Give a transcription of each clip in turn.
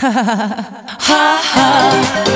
哈，哈哈，哈，哈。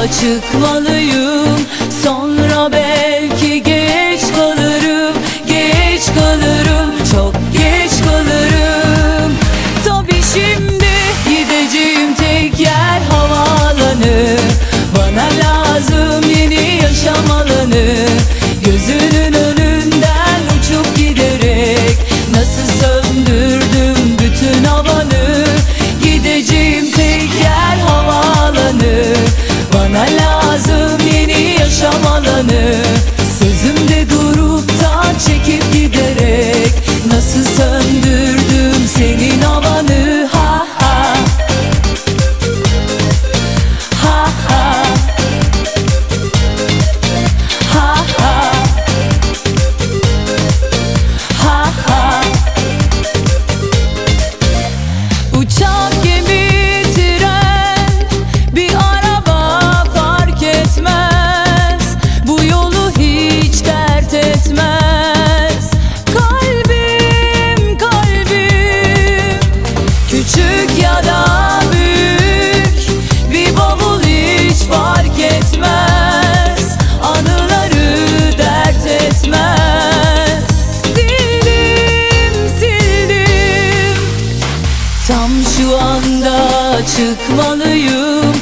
açıkmalıyım. Sonra belki geç kalırım Geç kalırım çok geç kalırım. Tabi şimdi gideceğim tek yer havaalanı. Bana lazım yeni yaşam alanı. give me Şu anda çıkmalıyım.